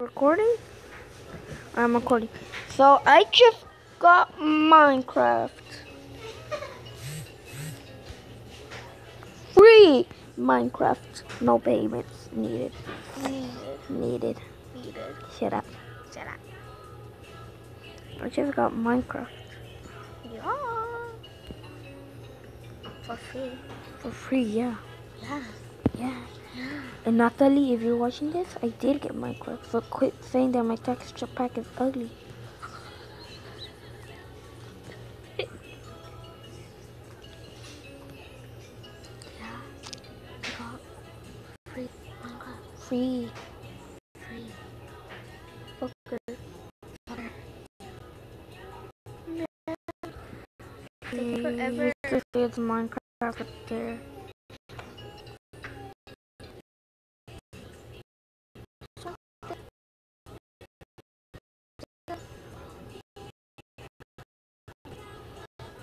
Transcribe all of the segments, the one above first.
recording? I'm recording. So I just got Minecraft. Free Minecraft. No payments needed. Needed. Needed. Needed. Shut up. Shut up. I just got Minecraft Yeah. For free. for free. Yeah. Yeah. Yeah. And Natalie, if you're watching this, I did get Minecraft. So quit saying that my texture pack is ugly. Yeah. I got free. Free. Free. Fucker. Butter. Free. forever. Is Minecraft right there.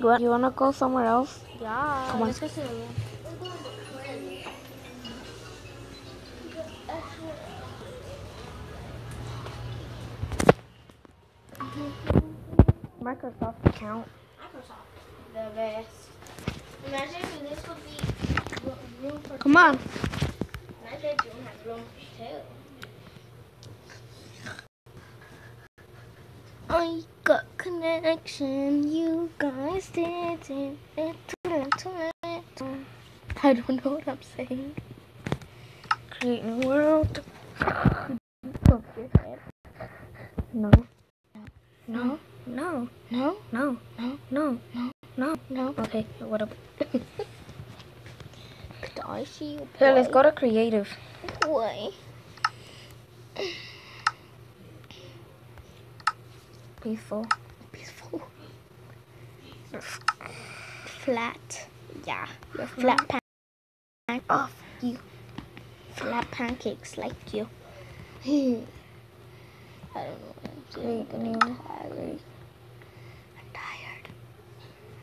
You want, you wanna go somewhere else? Yeah. Come on. let's go to the room. Microsoft account. Microsoft. The best. Imagine if this would be room for Come on. Imagine if you don't have room for two. I got connection, you guys didn't. I don't know what I'm saying. Creating world. No. No. No. No, No. no, No. no, No. no. Okay. What up? Could I see you Here, let's go to creative. Why? Peaceful. Flat. Yeah, you're flat pan. Off you. Flat pancakes like you. I don't know what I'm doing. I'm tired. I'm tired.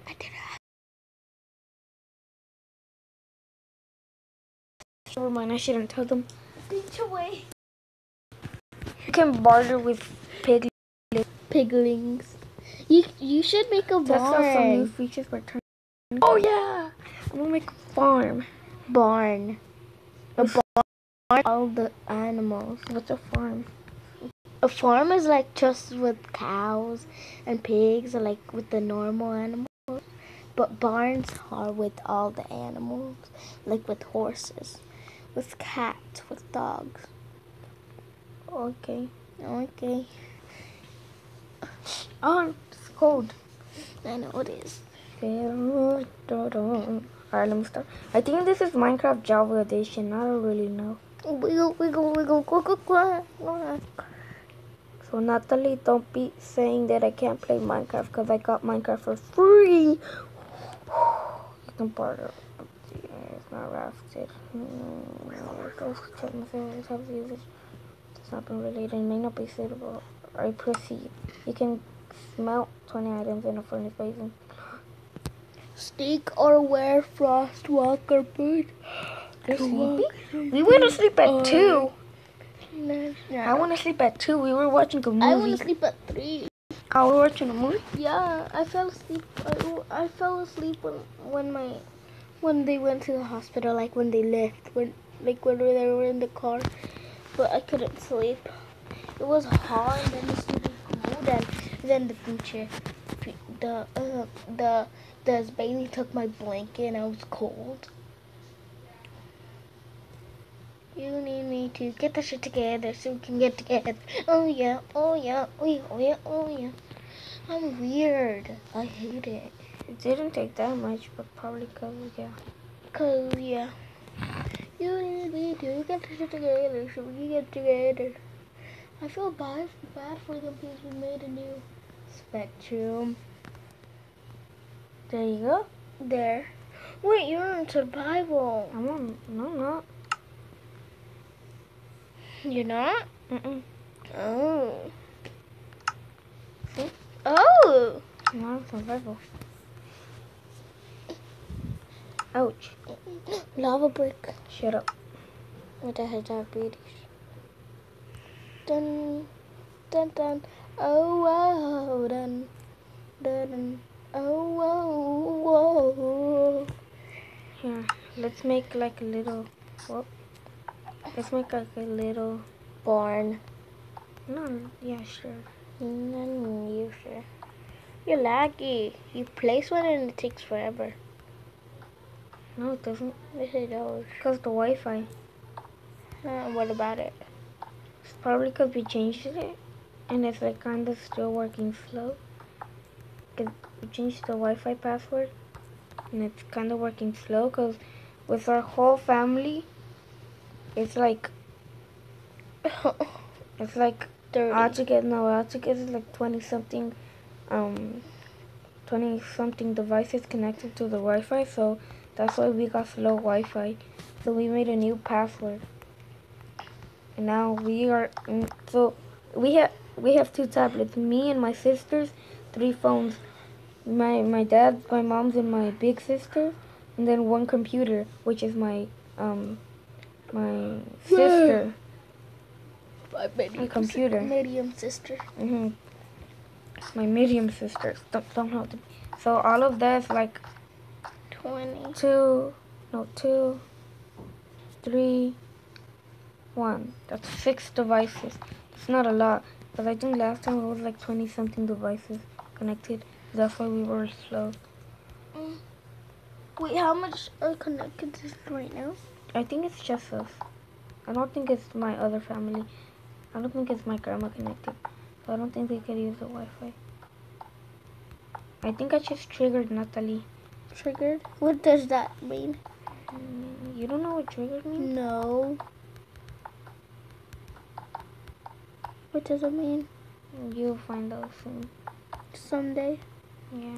I did it. Never mind. I shouldn't tell them. Reach away. You can barter with pig. Piglings. You you should make a That's also some new barn. features for turn. Oh yeah. I'm gonna make a farm. Barn. A barn. All the animals. What's a farm? A farm is like just with cows and pigs, like with the normal animals. But barns are with all the animals, like with horses, with cats, with dogs. Okay. Okay, Oh, it's cold. I know it is. Alright, let me start. I think this is Minecraft Java Edition. I don't really know. Wiggle, wiggle, wiggle, quack, quack. quack. So Natalie, don't be saying that I can't play Minecraft because I got Minecraft for free. You can barter. It's not rafted. Go check my favorites. How to use it. It's not been related. It may not be suitable. I proceed. You can smelt 20 items in a furnace basin. Steak or wear frost walker boot. Sleepy? We went to sleep at 2. I want to sleep at 2. We were watching a movie. I want to sleep at three. Oh, I was watching a movie. Yeah, I fell asleep. I, I fell asleep when when my when they went to the hospital, like when they left, when like when they were in the car, but I couldn't sleep. It was hot, and then it started cold, and then the future, the uh, the the baby took my blanket, and I was cold. You need me to get the shit together so we can get together. Oh yeah, oh yeah, oh yeah, oh yeah, oh yeah. I'm weird. I hate it. It didn't take that much, but probably because, yeah. Cause yeah. You need me to get the shit together so we can get together. I feel bad, bad for them because we made a new spectrum. There you go. There. Wait, you're in survival. I'm on. No, I'm not. You're not? Mm-mm. Oh. Oh. I'm not on survival. Ouch. Lava brick. Shut up. With a diabetes. Dun, dun, dun. Oh, whoa, dun, dun, dun. Oh, whoa, whoa. Here, let's make like a little. Whoop. Let's make like a little. Barn. No, yeah, sure. None you sure. You're laggy. You place one and it takes forever. No, it doesn't. Yes, it does. Because the Wi-Fi. Uh, what about it? Probably because we changed it, and it's like kind of still working slow. 'Cause we changed the Wi-Fi password, and it's kind of working slow. Cause with our whole family, it's like it's like Dirty. altogether no altogether it's like twenty something, um, twenty something devices connected to the Wi-Fi. So that's why we got slow Wi-Fi. So we made a new password. And now we are mm, so we have we have two tablets. Me and my sisters, three phones. My my dad, my mom's, and my big sister, and then one computer, which is my um my sister. My medium computer. medium sister. hmm My medium sister. Don't don't know. So all of that's like 20. two, no two, three, one. That's six devices. It's not a lot, but I think last time it was like twenty something devices connected. That's why we were slow. Wait, how much are connected to right now? I think it's just us. I don't think it's my other family. I don't think it's my grandma connected. So I don't think they could use the Wi-Fi. I think I just triggered Natalie. Triggered? What does that mean? Mm, You don't know what triggered means? No. What does it mean? You'll find out soon. Someday. Yeah.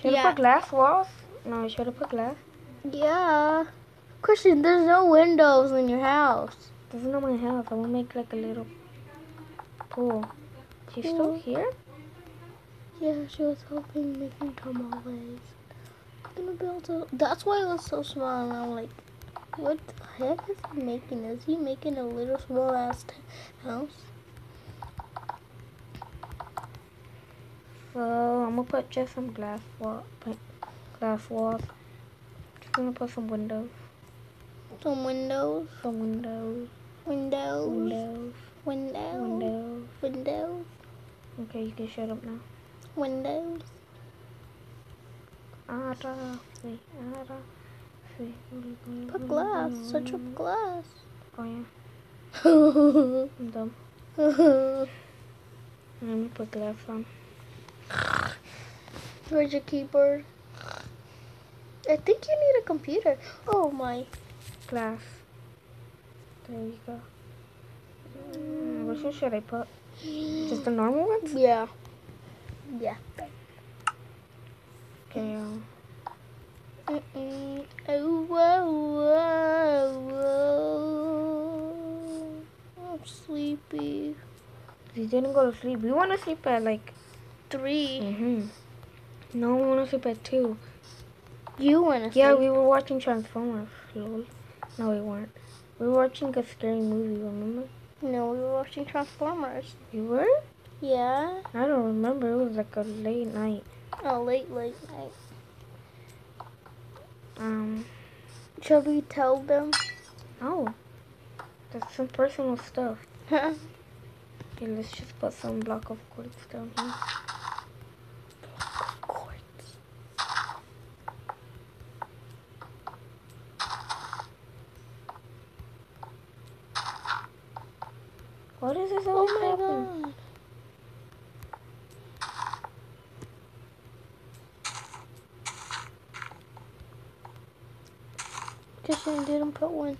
Should I Yeah. put glass walls? No, you should I put glass? Yeah. Christian, there's no windows in your house. This is not my house. I to make like a little pool. She's still here? Yeah, she was helping making tamales. I'm gonna build a. That's why it was so small, and I'm like, what the heck is he making? Is he making a little small ass house? So I'm gonna put just some glass wall, glass walls. Just gonna put some windows, Some windows, some windows, windows, windows, windows, windows. windows, Okay, you can shut up now. windows. Ara, sí, ara, Put glass. Such a glass. Oh yeah, I'm dumb. Let me put glass on. Where's your keyboard? I think you need a computer. Oh my. Glass. There you go. Mm, which one should I put? Just the normal ones? Yeah. Yeah. Okay. Um, Mm-mm. Oh, whoa, whoa, whoa. I'm sleepy. you didn't go to sleep. We want to sleep at like. 3 Mm-hmm. No, we want to sleep at two. You want to sleep? Yeah, we were watching Transformers. Lol. No, we weren't. We were watching a scary movie. Remember? No, we were watching Transformers. You were? Yeah. I don't remember. It was like a late night. Oh, late, late night. Um. Shall we tell them? Oh. That's some personal stuff. Okay, let's just put some block of quartz down here. Quartz. What is this Oh always my happen? god. Christian didn't put one.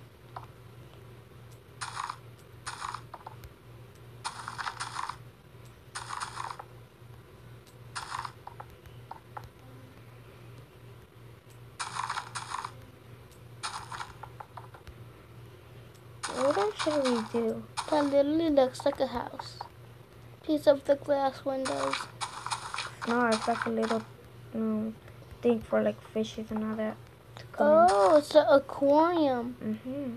What else should we do? That literally looks like a house. Piece of the glass windows. No, it's like a little um, thing for like fishes and all that Oh, it's an aquarium. Mm-hmm.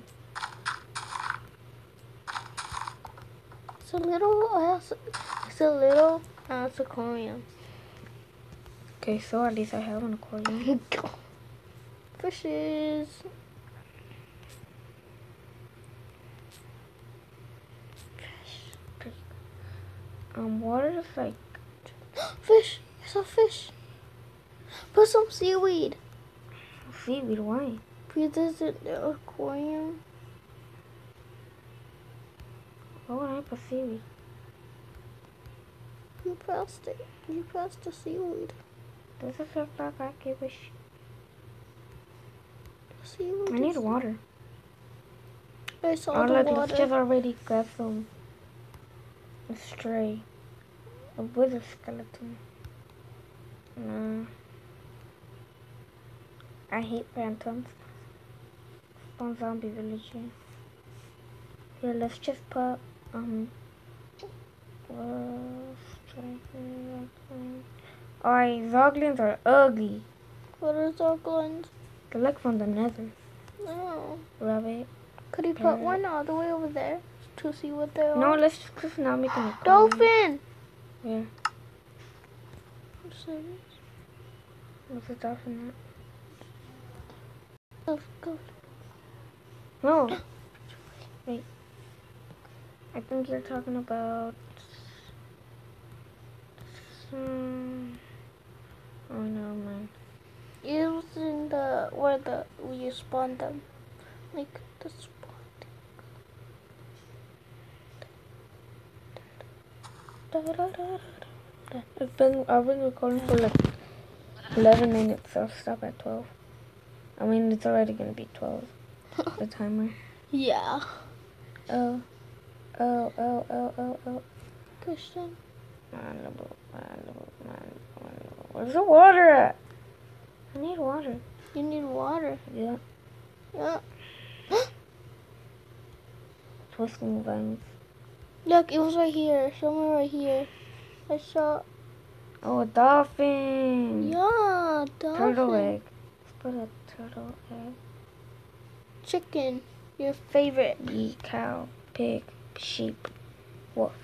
It's a little. It's a little house aquarium. Okay, so at least I have an aquarium. Fishes. Fish. Um, water is like Fish. I saw fish. Put some seaweed. Seaweed. Why? Because it's the aquarium. Why would I put seaweed? You pressed it. You pressed the seaweed. Does it look like I give a sh- Seaweed. I need water. I saw Oh, the look, water. just already got some. A stray. A wither skeleton. Nah. I hate phantoms. Spawn zombie village here. Yeah, let's just put, um. Alright, Zoglins are ugly. What are Zoglins? They're like from the nether. No. Rabbit. Could you put one all the way over there to see what they are? No, let's just now making a Dolphin. Yeah. I'm serious. What's a dolphin at? Go, go. No. Wait. I think you're talking about. Hmm. Oh no, man. It was in the where the where you spawn them, like the spawn. I've been I've been recording for like eleven minutes. So I'll stop at twelve. I mean, it's already gonna be twelve. The timer. Yeah. Oh. Oh. Oh. Oh. Oh. Oh. Christian. Where's the water at? I need water. You need water. Yeah. Yeah. Move vines. Look, it was right here. Somewhere right here. I saw. Oh, a dolphin. Yeah, dolphin. Turtle egg. Let's put a turtle egg. Chicken. Your favorite. Ye cow, pig, sheep, wolf.